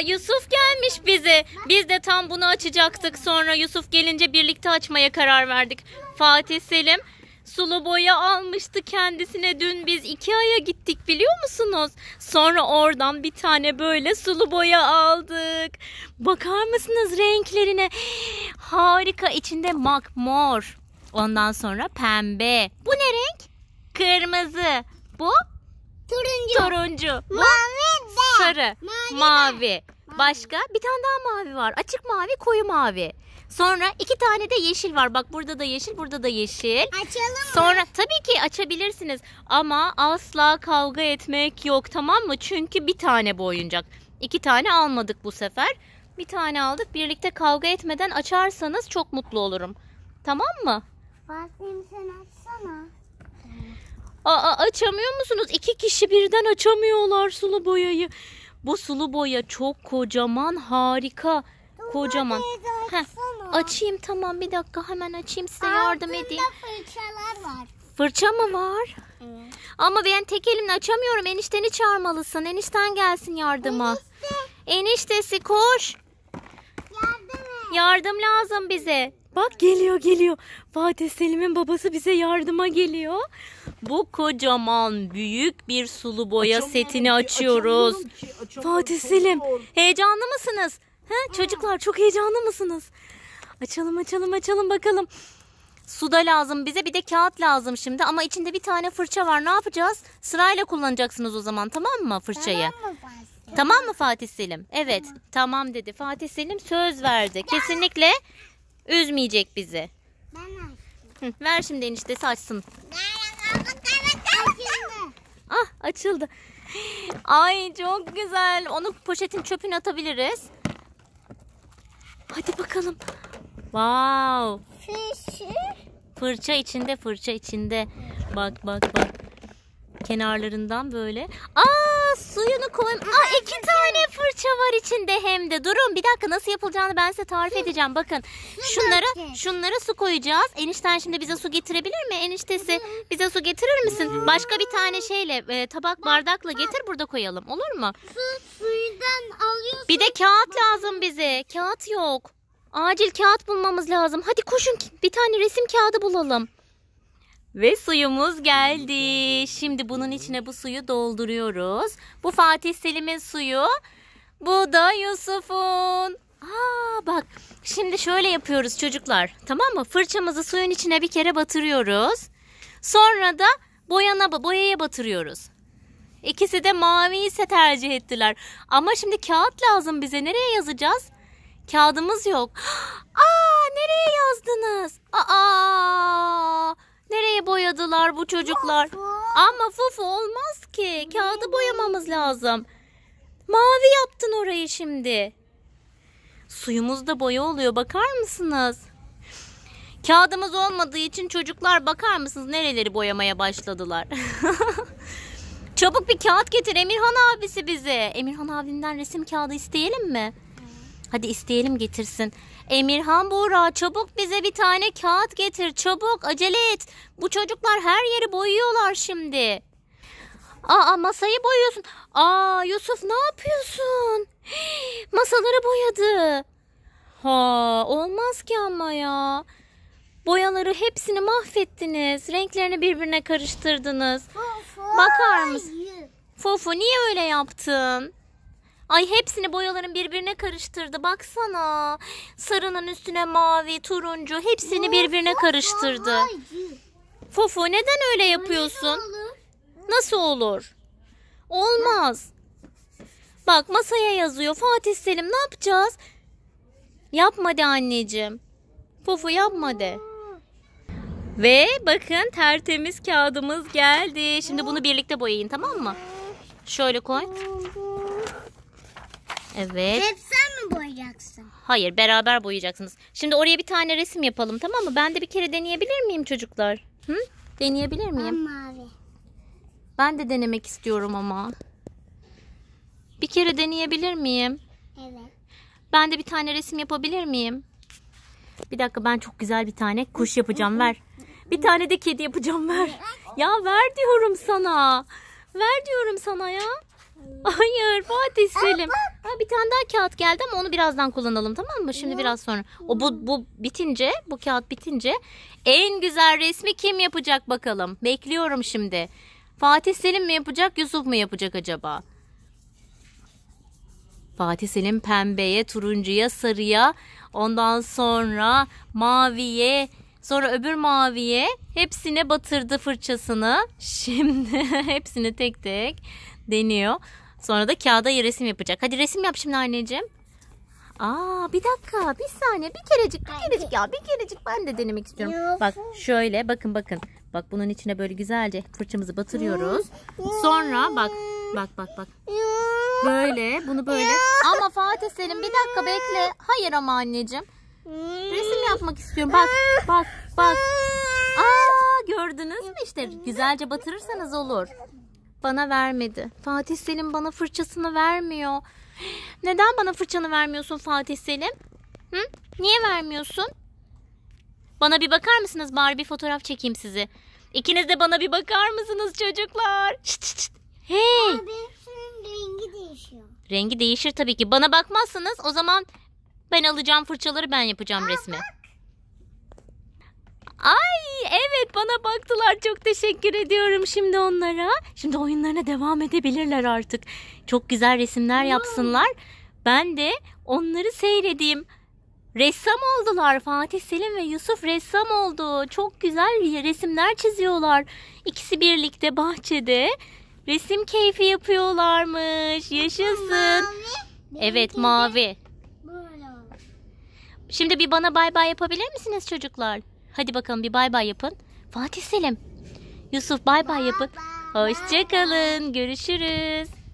Yusuf gelmiş bize. Biz de tam bunu açacaktık. Sonra Yusuf gelince birlikte açmaya karar verdik. Fatih Selim sulu boya almıştı kendisine. Dün biz Ikea'ya gittik biliyor musunuz? Sonra oradan bir tane böyle sulu boya aldık. Bakar mısınız renklerine? Harika içinde mak mor. Ondan sonra pembe. Bu ne renk? Kırmızı. Bu Turuncu. turuncu. Bu Mavi. Sarı, Mavi mavi. Başka bir tane daha mavi var. Açık mavi, koyu mavi. Sonra iki tane de yeşil var. Bak burada da yeşil, burada da yeşil. Açalım mı? Sonra tabii ki açabilirsiniz ama asla kavga etmek yok tamam mı? Çünkü bir tane bu oyuncak. İki tane almadık bu sefer. Bir tane aldık. Birlikte kavga etmeden açarsanız çok mutlu olurum. Tamam mı? Fatih'im sen açsana. Aa açamıyor musunuz? İki kişi birden açamıyorlar sulu boyayı. Bu sulu boya çok kocaman, harika. Kocaman. Heh. Açayım tamam bir dakika hemen açayım size yardım Altında edeyim. fırçalar var. Fırça mı var? Evet. Ama ben tek elimle açamıyorum. Enişteni çağırmalısın. Enişten gelsin yardıma. İşte Eniştesi koş. yardım et. Yardım lazım bize. Bak geliyor geliyor. Fatih Selim'in babası bize yardıma geliyor. Bu kocaman büyük bir sulu boya Açamıyorum setini ki, açıyoruz. ki. Fatih Selim heyecanlı mısınız? Ha, çocuklar çok heyecanlı mısınız? Açalım açalım açalım bakalım. Suda lazım bize bir de kağıt lazım şimdi ama içinde bir tane fırça var. Ne yapacağız? Sırayla kullanacaksınız o zaman tamam mı fırçayı? Tamam mı Fatih? Tamam mı Fatih Selim? Evet tamam dedi. Fatih Selim söz verdi. Kesinlikle üzmeyecek bizi. Ben açtım. Ver şimdi eniştesi açsın. Açıldı. Ah açıldı. Ay çok güzel. Onu poşetin çöpüne atabiliriz. Hadi bakalım. Wow. Fışı. Fırça içinde fırça içinde. Bak bak bak. Kenarlarından böyle. Aa suyunu koy. Aa iki tane fırça var içinde hem de. Durun bir dakika nasıl yapılacağını ben size tarif edeceğim. Bakın şunlara şunlara su koyacağız. Enişten şimdi bize su getirebilir mi? Eniştesi bize su getirir misin? Başka bir tane şeyle e, tabak bardakla getir burada koyalım. Olur mu? Su suyundan alıyorsun. Bir de kağıt lazım bize. Kağıt yok. Acil kağıt bulmamız lazım. Hadi koşun bir tane resim kağıdı bulalım. Ve suyumuz geldi. Şimdi bunun içine bu suyu dolduruyoruz. Bu Fatih Selim'in suyu. Bu da Yusuf'un. Aa bak şimdi şöyle yapıyoruz çocuklar. Tamam mı? Fırçamızı suyun içine bir kere batırıyoruz. Sonra da boyana boyaya batırıyoruz. İkisi de mavi ise tercih ettiler. Ama şimdi kağıt lazım bize. Nereye yazacağız? Kağıdımız yok. Aa, nereye yazdınız? Aa, boyadılar bu çocuklar? Ama fufu olmaz ki. Kağıdı boyamamız lazım. Mavi yaptın orayı şimdi. Suyumuz da boya oluyor. Bakar mısınız? Kağıdımız olmadığı için çocuklar bakar mısınız nereleri boyamaya başladılar? Çabuk bir kağıt getir Emirhan abisi bize. Emirhan abinden resim kağıdı isteyelim mi? Hadi isteyelim getirsin. Emirhan Buğra çabuk bize bir tane kağıt getir. Çabuk acele et. Bu çocuklar her yeri boyuyorlar şimdi. Aa masayı boyuyorsun. Aa Yusuf ne yapıyorsun? Masaları boyadı. Ha olmaz ki ama ya. Boyaları hepsini mahvettiniz. Renklerini birbirine karıştırdınız. Bakar mısın? Fofu niye öyle yaptın? Ay hepsini boyaların birbirine karıştırdı. Baksana. Sarının üstüne mavi, turuncu hepsini birbirine karıştırdı. Fofu neden öyle yapıyorsun? Nasıl olur? Olmaz. Bak masaya yazıyor. Fatih Selim ne yapacağız? Yapma de anneciğim. Fofu yapma de. Ve bakın tertemiz kağıdımız geldi. Şimdi bunu birlikte boyayın tamam mı? Şöyle koy. Evet. Hep sen mi boyayacaksın? Hayır beraber boyayacaksınız. Şimdi oraya bir tane resim yapalım tamam mı? Ben de bir kere deneyebilir miyim çocuklar? Hı? Deneyebilir Ben miyim? mavi. Ben de denemek istiyorum ama. Bir kere deneyebilir miyim? Evet. Ben de bir tane resim yapabilir miyim? Bir dakika ben çok güzel bir tane kuş yapacağım ver. Bir tane de kedi yapacağım ver. Ya ver diyorum sana. Ver diyorum sana ya. Hayır Fatih Selim. Ha, bir tane daha kağıt geldi ama onu birazdan kullanalım tamam mı? Şimdi biraz sonra. O bu bu bitince, bu kağıt bitince en güzel resmi kim yapacak bakalım. Bekliyorum şimdi. Fatih Selim mi yapacak, Yusuf mu yapacak acaba? Fatih Selim pembeye, turuncuya, sarıya, ondan sonra maviye, sonra öbür maviye hepsine batırdı fırçasını. Şimdi hepsini tek tek deniyor. Sonra da kağıda resim yapacak. Hadi resim yap şimdi anneciğim. Aa bir dakika bir saniye bir kerecik bir kerecik ya bir kerecik ben de denemek istiyorum. Bak şöyle bakın bakın. Bak bunun içine böyle güzelce fırçamızı batırıyoruz. Sonra bak bak bak bak. Böyle bunu böyle. Ama Fatih Selim bir dakika bekle. Hayır ama anneciğim. Resim yapmak istiyorum. Bak bak bak. Aa gördünüz mü işte güzelce batırırsanız olur. Bana vermedi. Fatih Selim bana fırçasını vermiyor. Neden bana fırçanı vermiyorsun Fatih Selim? Hı? Niye vermiyorsun? Bana bir bakar mısınız? Bari bir fotoğraf çekeyim sizi. İkiniz de bana bir bakar mısınız çocuklar? Şşt, şşt. Hey! Abi rengi değişiyor. Rengi değişir tabii ki. Bana bakmazsanız o zaman ben alacağım fırçaları ben yapacağım resmi. Ay evet bana baktılar. Çok teşekkür ediyorum şimdi onlara. Şimdi oyunlarına devam edebilirler artık. Çok güzel resimler yapsınlar. Ben de onları seyredeyim. Ressam oldular. Fatih Selim ve Yusuf ressam oldu. Çok güzel resimler çiziyorlar. İkisi birlikte bahçede resim keyfi yapıyorlarmış. Yaşasın. Evet mavi. Şimdi bir bana bay bay yapabilir misiniz çocuklar? Hadi bakalım bir bay bay yapın. Fatih Selim. Yusuf bay bay yapın. Hoşçakalın. Görüşürüz.